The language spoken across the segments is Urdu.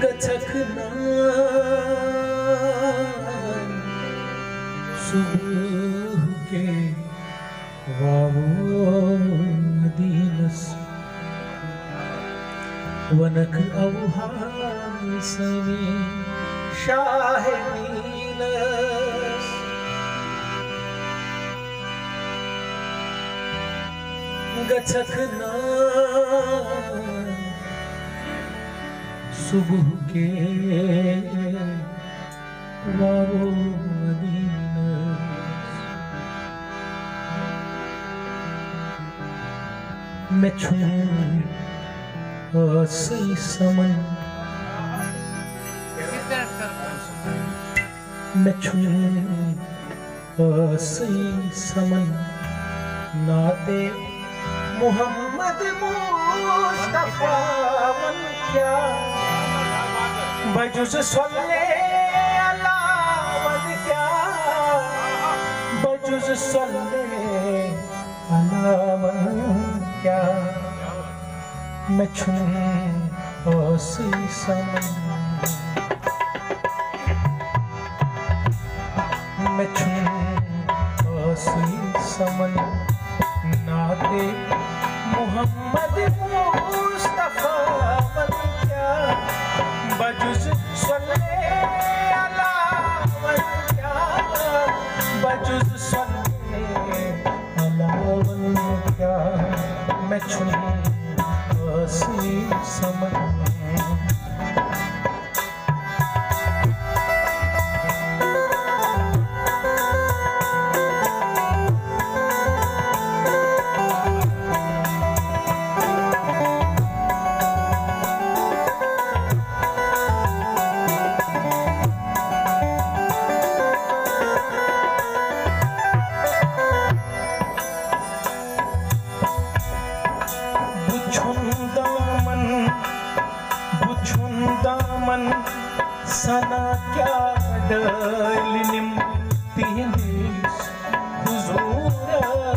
가차크나 수게 와오 디나스 ونك أوهام سمي شاهدين گچھکنا صبح کے واو مدینس میں چھوڑ آسی سمن۔ میں چھوڑ آسی سمن۔ ناتے محمد مصطفیٰ من کیا؟ بجوز صلی اللہ من کیا؟ بجوز صلی اللہ من کیا؟ میں چھوں آسی سمن میں چھوں آسی سمن نادے محمد مصطفیٰ بن کیا بجز صلی اللہ من کیا بجز صلی اللہ من کیا میں چھوں آسی سمن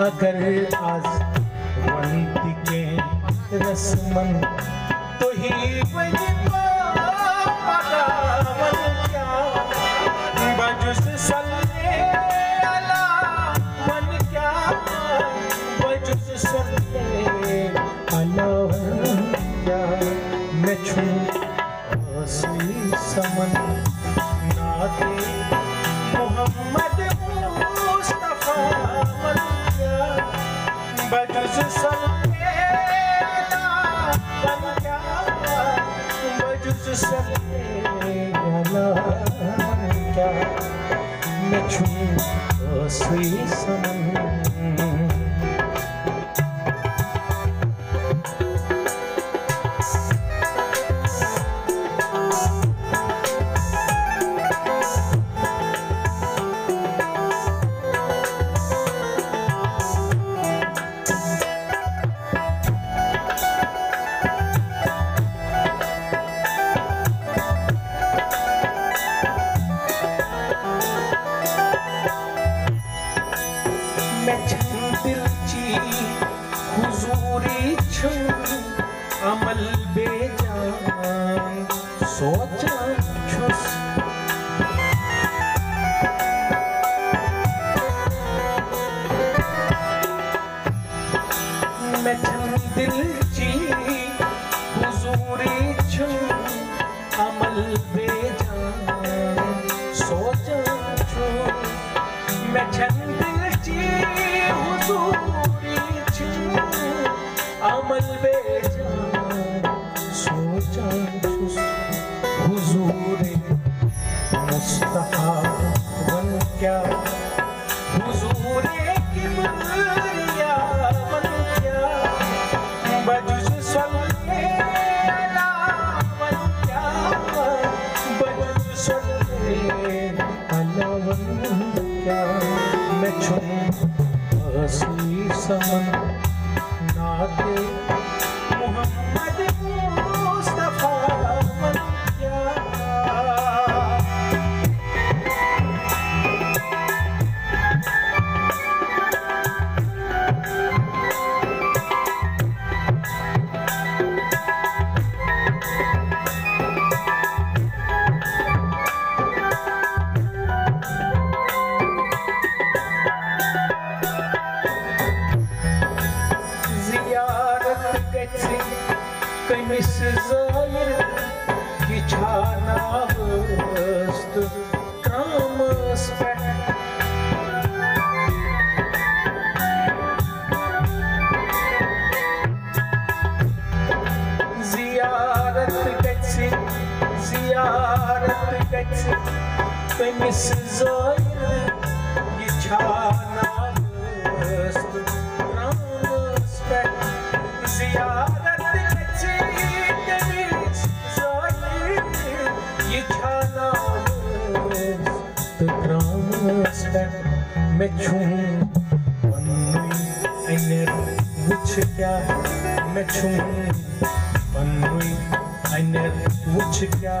اگر آز ونت کے رسمن تو ہی وجبا بجس صلی اللہ من دل چی حضوری چھن عمل بے جان، سوچا چھس میں چھن دل چی حضوری چھن عمل بے جان، سوچا چھس حضور مصطفیٰ بن کیا؟ حضور کبریا بن محمد میں چھوں بنوئی اینر وچھ کیا